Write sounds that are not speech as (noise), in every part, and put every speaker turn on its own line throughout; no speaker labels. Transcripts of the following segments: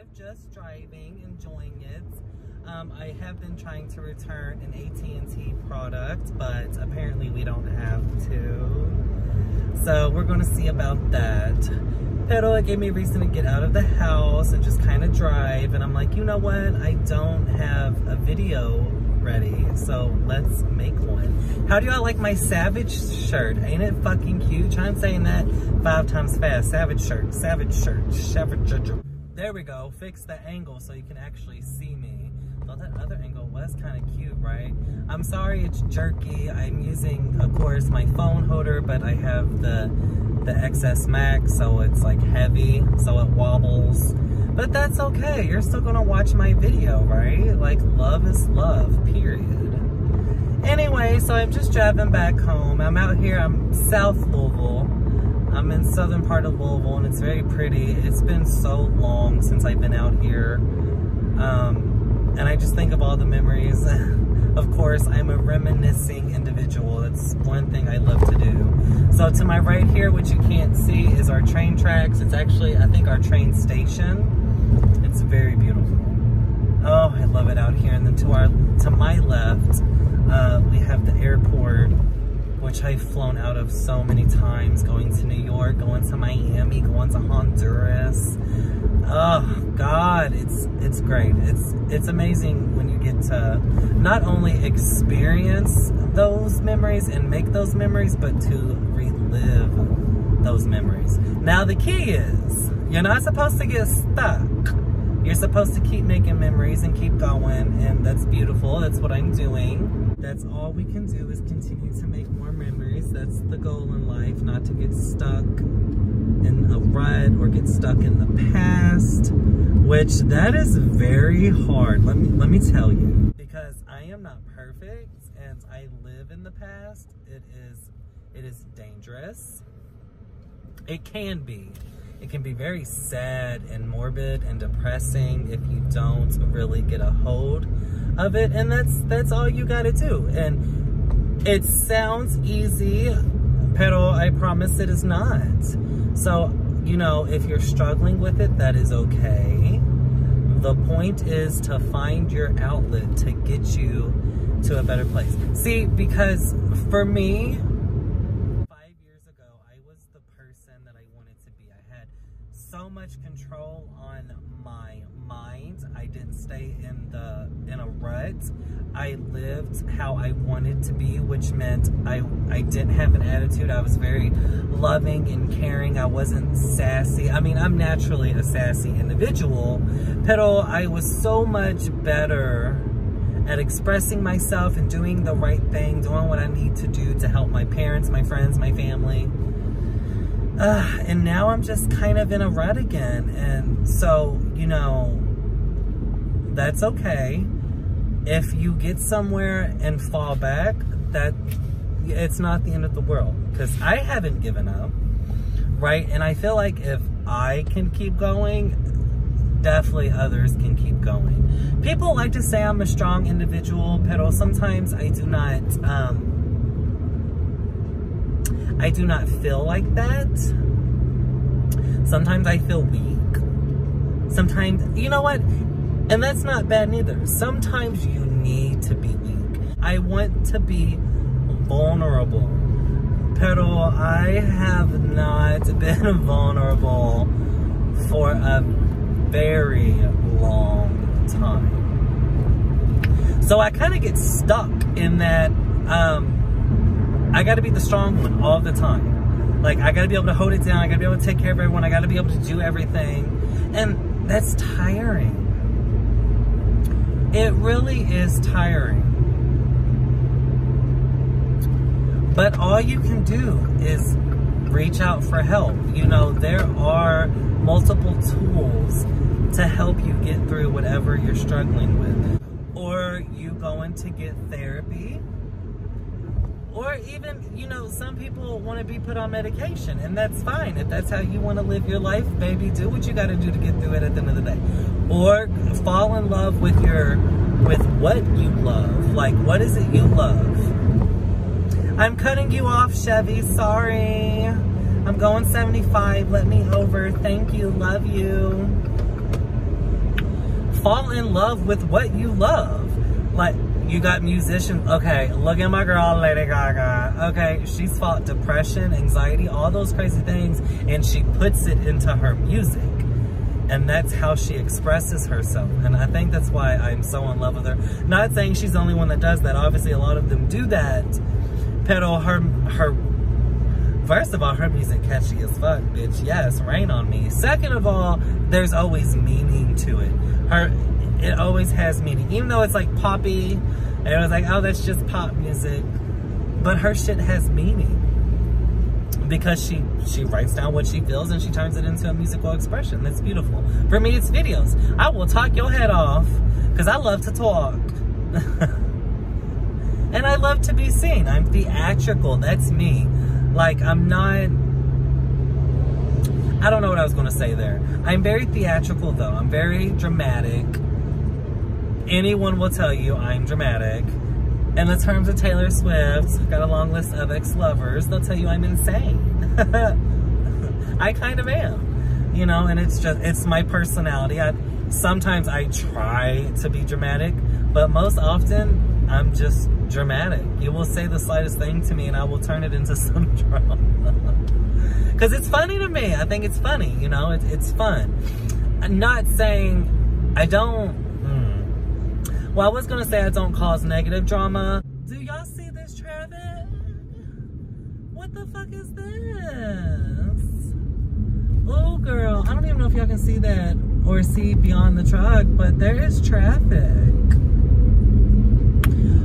of just driving, enjoying it. Um, I have been trying to return an AT&T product, but apparently we don't have to. So we're going to see about that. Pero it gave me a reason to get out of the house and just kind of drive. And I'm like, you know what? I don't have a video ready, so let's make one. How do y'all like my Savage shirt? Ain't it fucking cute? Try saying that five times fast. Savage shirt, Savage shirt, Savage shirt. There we go. Fix the angle so you can actually see me. Well, that other angle was kind of cute, right? I'm sorry it's jerky. I'm using, of course, my phone holder, but I have the the XS Max, so it's like heavy, so it wobbles. But that's okay. You're still gonna watch my video, right? Like, love is love, period. Anyway, so I'm just driving back home. I'm out here, I'm South Louisville. I'm in southern part of Louisville, and it's very pretty. It's been so long since I've been out here. Um, and I just think of all the memories. (laughs) of course, I'm a reminiscing individual. That's one thing I love to do. So to my right here, which you can't see, is our train tracks. It's actually, I think, our train station. It's very beautiful. Oh, I love it out here. And then to our to my left, uh, we have the airport, which I've flown out of so many times, going to New York, going to Miami, going to Honduras. Oh God, it's it's great. It's it's amazing when you get to not only experience those memories and make those memories, but to relive those memories. Now the key is you're not supposed to get stuck you're supposed to keep making memories and keep going, and that's beautiful. That's what I'm doing. That's all we can do is continue to. That's the goal in life, not to get stuck in a rut or get stuck in the past, which that is very hard. Let me let me tell you, because I am not perfect and I live in the past. It is it is dangerous. It can be it can be very sad and morbid and depressing if you don't really get a hold of it. And that's that's all you gotta do. And it sounds easy, pero I promise it is not. So, you know, if you're struggling with it, that is okay. The point is to find your outlet to get you to a better place. See, because for me, I lived how I wanted to be, which meant I I didn't have an attitude. I was very loving and caring. I wasn't sassy. I mean, I'm naturally a sassy individual, pero I was so much better at expressing myself and doing the right thing, doing what I need to do to help my parents, my friends, my family uh, and now I'm just kind of in a rut again. And so, you know, that's okay. If you get somewhere and fall back, that it's not the end of the world. Because I haven't given up, right? And I feel like if I can keep going, definitely others can keep going. People like to say I'm a strong individual, pero sometimes I do not, um, I do not feel like that. Sometimes I feel weak. Sometimes, you know what? And that's not bad neither. Sometimes you need to be weak. I want to be vulnerable. Pero I have not been (laughs) vulnerable for a very long time. So I kind of get stuck in that um, I got to be the strong one all the time. Like, I got to be able to hold it down. I got to be able to take care of everyone. I got to be able to do everything. And that's tiring. It really is tiring. But all you can do is reach out for help. You know, there are multiple tools to help you get through whatever you're struggling with. Or you going to get therapy or even, you know, some people want to be put on medication, and that's fine. If that's how you want to live your life, baby, do what you got to do to get through it at the end of the day. Or fall in love with your, with what you love. Like, what is it you love? I'm cutting you off, Chevy. Sorry. I'm going 75. Let me over. Thank you. Love you. fall in love with what you love. Like, you got musicians. Okay, look at my girl, Lady Gaga. Okay, she's fought depression, anxiety, all those crazy things, and she puts it into her music. And that's how she expresses herself. And I think that's why I'm so in love with her. Not saying she's the only one that does that. Obviously, a lot of them do that. Pero oh, her, her, first of all, her music catchy as fuck, bitch. Yes, rain on me. Second of all, there's always meaning to it. Her, it always has meaning. Even though it's like poppy, and it was like, oh, that's just pop music. But her shit has meaning. Because she, she writes down what she feels and she turns it into a musical expression. That's beautiful. For me, it's videos. I will talk your head off because I love to talk. (laughs) and I love to be seen. I'm theatrical. That's me. Like, I'm not... I don't know what I was going to say there. I'm very theatrical, though. I'm very dramatic anyone will tell you I'm dramatic. In the terms of Taylor Swift, got a long list of ex-lovers, they'll tell you I'm insane. (laughs) I kind of am, you know, and it's just, it's my personality. I, sometimes I try to be dramatic, but most often I'm just dramatic. You will say the slightest thing to me and I will turn it into (laughs) some drama. Because it's funny to me. I think it's funny, you know, it, it's fun. I'm not saying I don't well, I was gonna say I don't cause negative drama. Do y'all see this traffic? What the fuck is this? Oh, girl, I don't even know if y'all can see that or see beyond the truck, but there is traffic.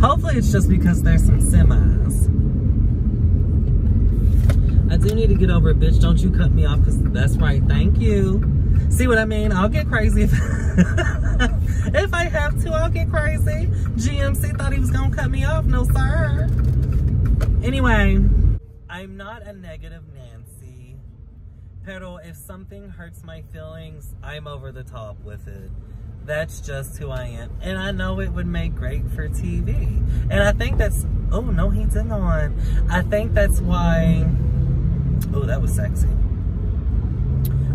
Hopefully it's just because there's some semis. I do need to get over it, bitch. Don't you cut me off, because that's right. Thank you. See what I mean? I'll get crazy if, (laughs) if I have to. I'll get crazy. GMC thought he was to cut me off. No, sir. Anyway, I'm not a negative Nancy. Pero if something hurts my feelings, I'm over the top with it. That's just who I am. And I know it would make great for TV. And I think that's, oh no, he did not. I think that's why, oh, that was sexy.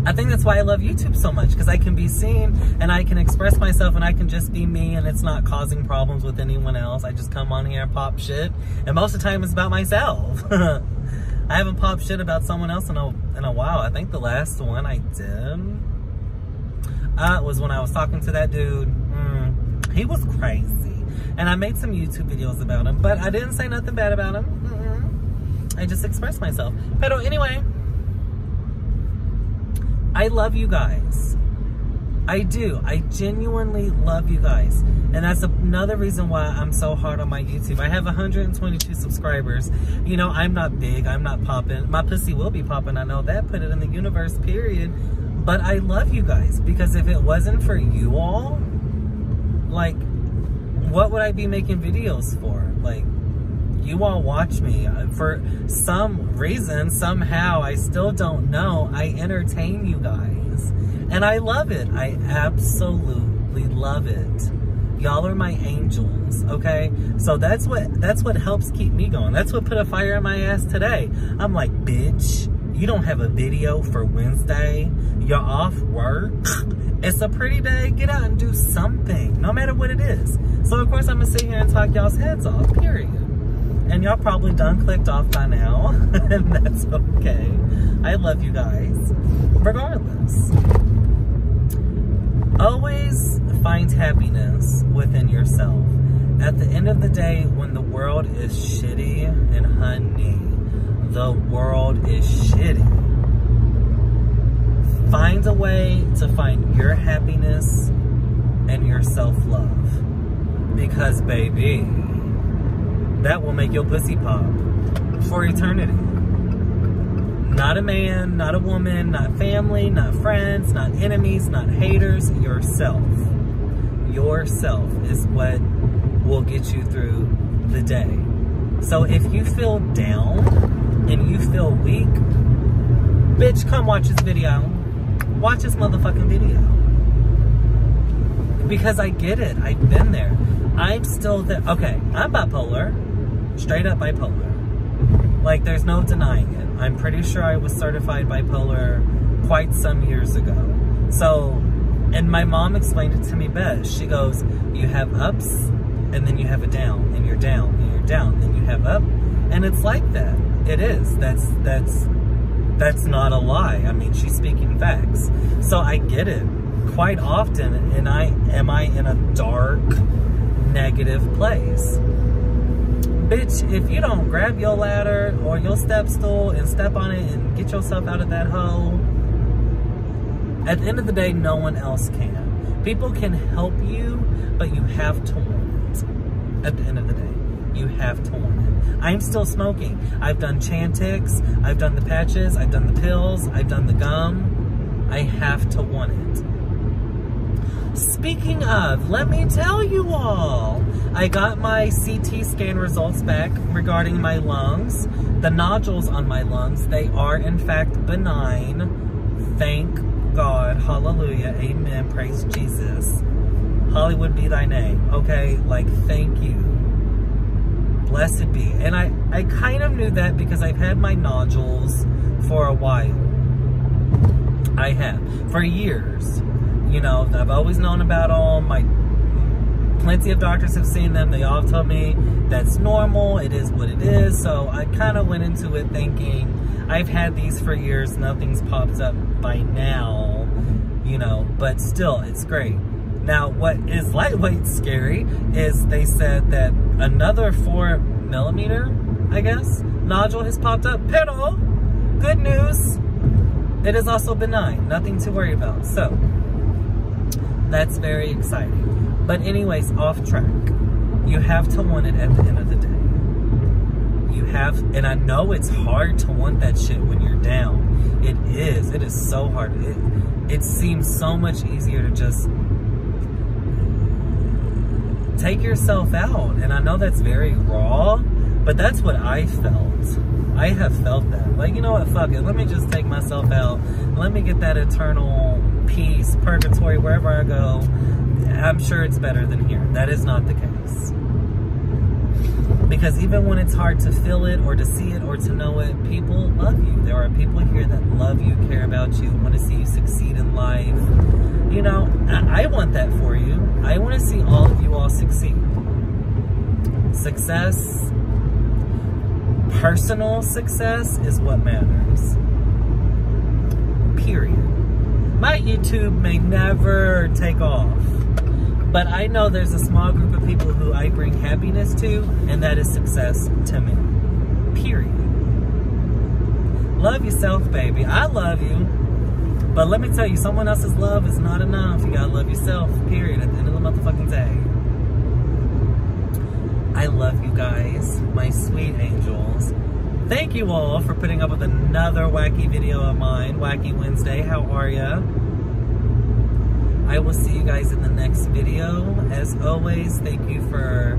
I think that's why I love YouTube so much because I can be seen and I can express myself and I can just be me and it's not causing problems with anyone else. I just come on here and pop shit and most of the time it's about myself. (laughs) I haven't popped shit about someone else in a, in a while. I think the last one I did uh, was when I was talking to that dude. Mm, he was crazy. And I made some YouTube videos about him, but I didn't say nothing bad about him. Mm -mm. I just expressed myself. But anyway, I love you guys. I do. I genuinely love you guys. And that's another reason why I'm so hard on my YouTube. I have 122 subscribers. You know, I'm not big. I'm not popping. My pussy will be popping. I know that. Put it in the universe, period. But I love you guys. Because if it wasn't for you all, like, what would I be making videos for? Like, you all watch me. Uh, for some reason, somehow, I still don't know, I entertain you guys. And I love it. I absolutely love it. Y'all are my angels, okay? So that's what that's what helps keep me going. That's what put a fire in my ass today. I'm like, bitch, you don't have a video for Wednesday. You're off work. (laughs) It's a pretty day. Get out and do something, no matter what it is. So of course I'm gonna sit here and talk y'all's heads off, period. And y'all probably done clicked off by now, (laughs) and that's okay. I love you guys, regardless. Always find happiness within yourself. At the end of the day, when the world is shitty, and honey, the world is shitty, find a way to find your happiness and your self-love. Because, baby, that will make your pussy pop for eternity. Not a man, not a woman, not family, not friends, not enemies, not haters, yourself. Yourself is what will get you through the day. So if you feel down and you feel weak, bitch, come watch this video. Watch this motherfucking video. Because I get it. I've been there. I'm still there. Okay, I'm bipolar straight up bipolar. Like, there's no denying it. I'm pretty sure I was certified bipolar quite some years ago. So, And my mom explained it to me best. She goes, you have ups and then you have a down and you're down and you're down and you have up. And it's like that. It is. That's, that's, that's not a lie. I mean, she's speaking facts. So I get it quite often. And I, am I in a dark, negative place? Bitch, if you don't grab your ladder or your step stool and step on it and get yourself out of that hole, at the end of the day, no one else can. People can help you, but you have to want it. At the end of the day, you have to want it. I'm still smoking. I've done Chantix, I've done the patches, I've done the pills, I've done the gum. I have to want it. Speaking of, let me tell you all, I got my CT scan results back regarding my lungs. The nodules on my lungs, they are in fact benign. Thank God. Hallelujah. Amen. Praise Jesus. Hollywood be thy name. Okay? Like, thank you. Blessed be. And I, I kind of knew that because I've had my nodules for a while. I have. For years. You know, I've always known about all My plenty of doctors have seen them. They all told me that's normal. It is what it is. So I kind of went into it thinking, I've had these for years. Nothing's popped up by now, you know, but still, it's great. Now, what is lightweight scary is they said that another four millimeter, I guess, nodule has popped up. Pero, good news, it is also benign. Nothing to worry about. So, that's very exciting. But anyways, off track. You have to want it at the end of the day. You have, and I know it's hard to want that shit when you're down. It is. It is so hard. It, it seems so much easier to just take yourself out. And I know that's very raw, but that's what I felt. I have felt that. Like, you know what, fuck it. Let me just take myself out. Let me get that eternal peace, purgatory, wherever I go. I'm sure it's better than here. That is not the case. Because even when it's hard to feel it or to see it or to know it, people love you. There are people here that love you, care about you, want to see you succeed in life. You know, I want that for you. I want to see all of you all succeed. Success, personal success is what matters. Period. My YouTube may never take off but I know there's a small group of people who I bring happiness to, and that is success to me. Period. Love yourself, baby. I love you. But let me tell you, someone else's love is not enough. You gotta love yourself, period, at the end of the motherfucking day. I love you guys, my sweet angels. Thank you all for putting up with another wacky video of mine, Wacky Wednesday. How are ya? I will see you guys in the next video. As always, thank you for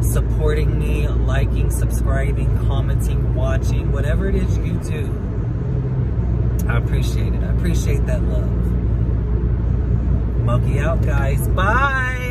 supporting me, liking, subscribing, commenting, watching, whatever it is you do. I appreciate it. I appreciate that love. Moki out, guys. Bye!